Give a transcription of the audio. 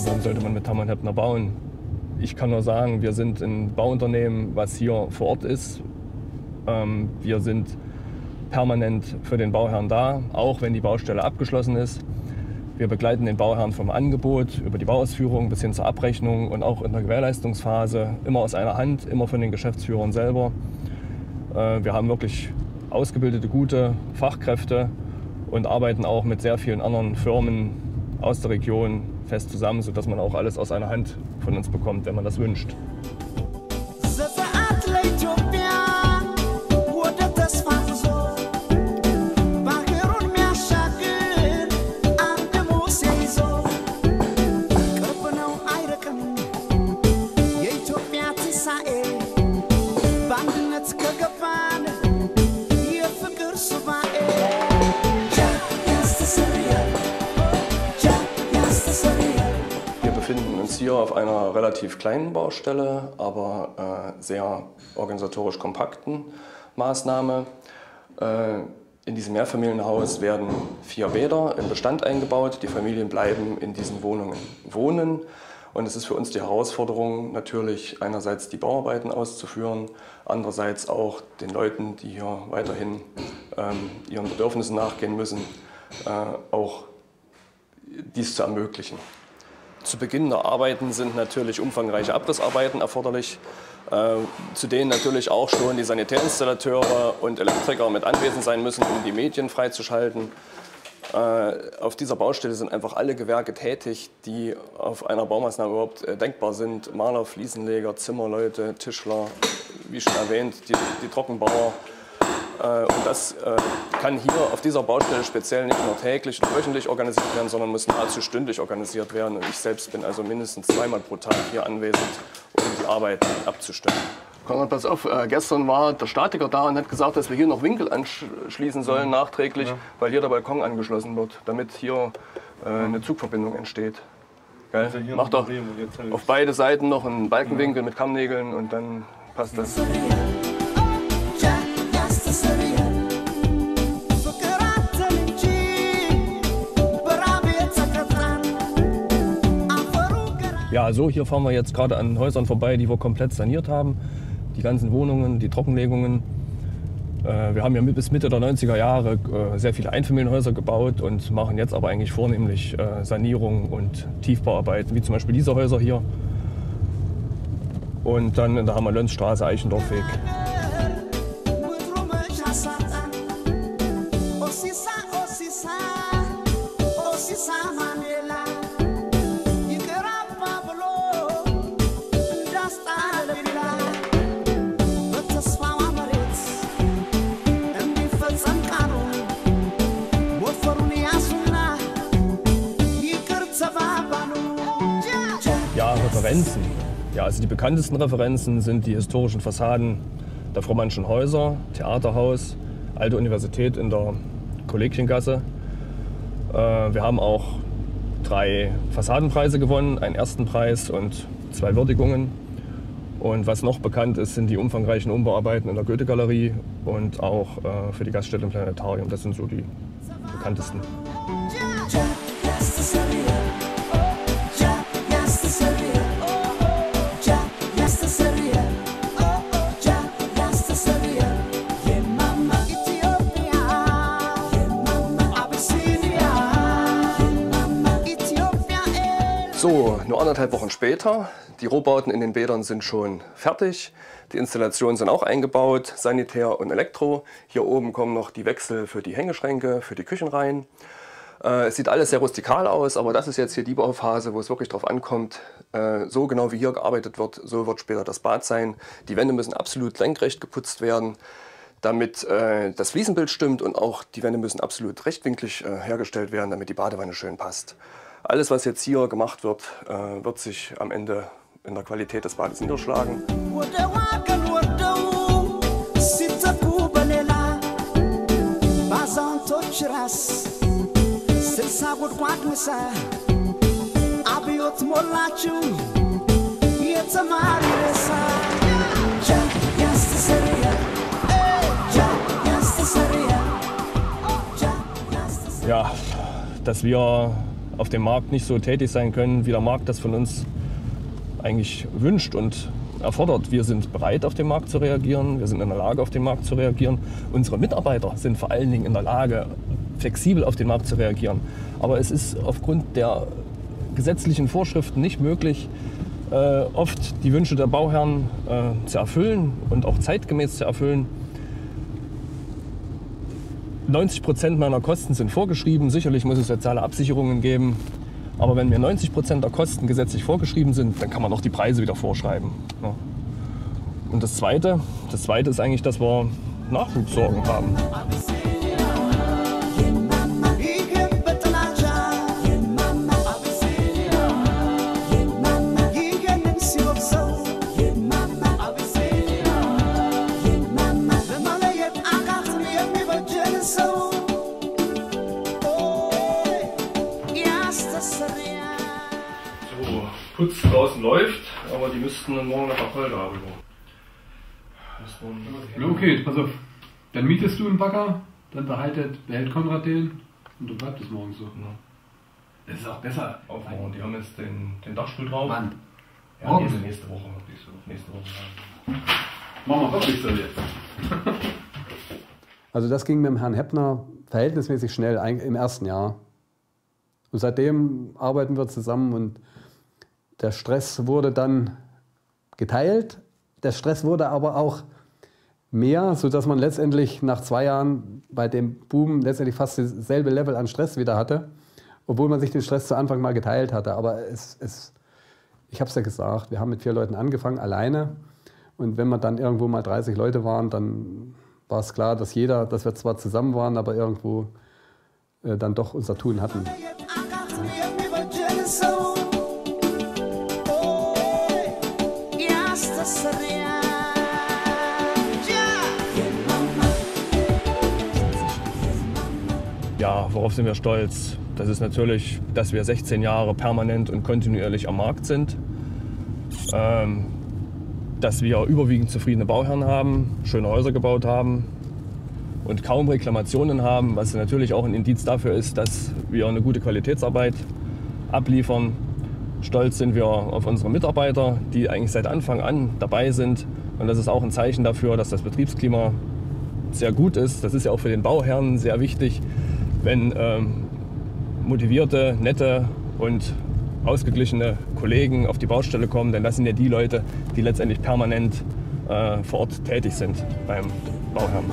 warum sollte man mit Hammer Heppner bauen? Ich kann nur sagen, wir sind ein Bauunternehmen, was hier vor Ort ist. Ähm, wir sind permanent für den Bauherrn da, auch wenn die Baustelle abgeschlossen ist. Wir begleiten den Bauherrn vom Angebot über die Bauausführung bis hin zur Abrechnung und auch in der Gewährleistungsphase immer aus einer Hand, immer von den Geschäftsführern selber. Äh, wir haben wirklich ausgebildete, gute Fachkräfte und arbeiten auch mit sehr vielen anderen Firmen aus der Region fest zusammen, sodass man auch alles aus einer Hand von uns bekommt, wenn man das wünscht. Hier auf einer relativ kleinen Baustelle, aber äh, sehr organisatorisch kompakten Maßnahme. Äh, in diesem Mehrfamilienhaus werden vier Bäder im Bestand eingebaut. Die Familien bleiben in diesen Wohnungen wohnen. Und es ist für uns die Herausforderung, natürlich einerseits die Bauarbeiten auszuführen, andererseits auch den Leuten, die hier weiterhin ähm, ihren Bedürfnissen nachgehen müssen, äh, auch dies zu ermöglichen. Zu Beginn der Arbeiten sind natürlich umfangreiche Abrissarbeiten erforderlich, äh, zu denen natürlich auch schon die Sanitärinstallateure und Elektriker mit anwesend sein müssen, um die Medien freizuschalten. Äh, auf dieser Baustelle sind einfach alle Gewerke tätig, die auf einer Baumaßnahme überhaupt äh, denkbar sind. Maler, Fliesenleger, Zimmerleute, Tischler, wie schon erwähnt, die, die Trockenbauer, und das äh, kann hier auf dieser Baustelle speziell nicht nur täglich und wöchentlich organisiert werden, sondern muss nahezu stündlich organisiert werden. Und ich selbst bin also mindestens zweimal pro Tag hier anwesend, um die Arbeit abzustimmen. Konrad, pass auf, äh, gestern war der Statiker da und hat gesagt, dass wir hier noch Winkel anschließen sollen, mhm. nachträglich, ja. weil hier der Balkon angeschlossen wird, damit hier äh, eine Zugverbindung entsteht. Gell? Also Mach doch auf beide Seiten noch einen Balkenwinkel mit Kammnägeln und dann passt das. Ja, so hier fahren wir jetzt gerade an Häusern vorbei, die wir komplett saniert haben. Die ganzen Wohnungen, die Trockenlegungen. Äh, wir haben ja bis Mitte der 90er Jahre äh, sehr viele Einfamilienhäuser gebaut und machen jetzt aber eigentlich vornehmlich äh, Sanierung und Tiefbauarbeiten, wie zum Beispiel diese Häuser hier. Und dann in der Hammer-Lönz-Straße, Eichendorfweg. Referenzen. Ja, also die bekanntesten Referenzen sind die historischen Fassaden der Frommannschen Häuser, Theaterhaus, Alte Universität in der Kollegiengasse. Äh, wir haben auch drei Fassadenpreise gewonnen, einen ersten Preis und zwei Würdigungen. Und was noch bekannt ist, sind die umfangreichen Umbauarbeiten in der Goethe-Galerie und auch äh, für die Gaststätte im Planetarium. Das sind so die bekanntesten. So, nur anderthalb Wochen später. Die Rohbauten in den Bädern sind schon fertig. Die Installationen sind auch eingebaut, Sanitär und Elektro. Hier oben kommen noch die Wechsel für die Hängeschränke, für die Küchenreihen. Äh, es sieht alles sehr rustikal aus, aber das ist jetzt hier die Bauphase, wo es wirklich darauf ankommt, äh, so genau wie hier gearbeitet wird, so wird später das Bad sein. Die Wände müssen absolut lenkrecht geputzt werden, damit äh, das Fliesenbild stimmt und auch die Wände müssen absolut rechtwinklig hergestellt werden, damit die Badewanne schön passt. Alles, was jetzt hier gemacht wird, äh, wird sich am Ende in der Qualität des Bades niederschlagen. Ja, dass wir auf dem Markt nicht so tätig sein können, wie der Markt das von uns eigentlich wünscht und erfordert. Wir sind bereit, auf den Markt zu reagieren. Wir sind in der Lage, auf den Markt zu reagieren. Unsere Mitarbeiter sind vor allen Dingen in der Lage, flexibel auf den Markt zu reagieren. Aber es ist aufgrund der gesetzlichen Vorschriften nicht möglich, äh, oft die Wünsche der Bauherren äh, zu erfüllen und auch zeitgemäß zu erfüllen. 90 Prozent meiner Kosten sind vorgeschrieben. Sicherlich muss es soziale Absicherungen geben. Aber wenn mir 90 Prozent der Kosten gesetzlich vorgeschrieben sind, dann kann man auch die Preise wieder vorschreiben. Ja. Und das Zweite, das Zweite ist eigentlich, dass wir Nachwuchssorgen haben. Putz draußen läuft, aber die müssten dann morgen nach Apolda rüber. Okay, pass auf. Dann mietest du einen Bagger, dann behaltet, behält Konrad den und du bleibst es morgen so. Ja. Das ist auch besser. Aufbauen. Die haben jetzt den, den Dachstuhl drauf. Wann? Ja, morgen? Nächste, nächste Woche. Nächste Woche. Ja. Machen wir wirklich so jetzt. Also das ging mit dem Herrn Heppner verhältnismäßig schnell im ersten Jahr. Und seitdem arbeiten wir zusammen und der Stress wurde dann geteilt. Der Stress wurde aber auch mehr, sodass man letztendlich nach zwei Jahren bei dem Boom letztendlich fast dasselbe Level an Stress wieder hatte, obwohl man sich den Stress zu Anfang mal geteilt hatte. Aber es, es, ich habe es ja gesagt, wir haben mit vier Leuten angefangen, alleine. Und wenn wir dann irgendwo mal 30 Leute waren, dann war es klar, dass jeder, dass wir zwar zusammen waren, aber irgendwo äh, dann doch unser Tun hatten. Ja, worauf sind wir stolz? Das ist natürlich, dass wir 16 Jahre permanent und kontinuierlich am Markt sind. Ähm, dass wir überwiegend zufriedene Bauherren haben, schöne Häuser gebaut haben und kaum Reklamationen haben, was natürlich auch ein Indiz dafür ist, dass wir eine gute Qualitätsarbeit abliefern. Stolz sind wir auf unsere Mitarbeiter, die eigentlich seit Anfang an dabei sind. Und das ist auch ein Zeichen dafür, dass das Betriebsklima sehr gut ist. Das ist ja auch für den Bauherrn sehr wichtig, wenn ähm, motivierte, nette und ausgeglichene Kollegen auf die Baustelle kommen, denn das sind ja die Leute, die letztendlich permanent äh, vor Ort tätig sind beim Bauherrn.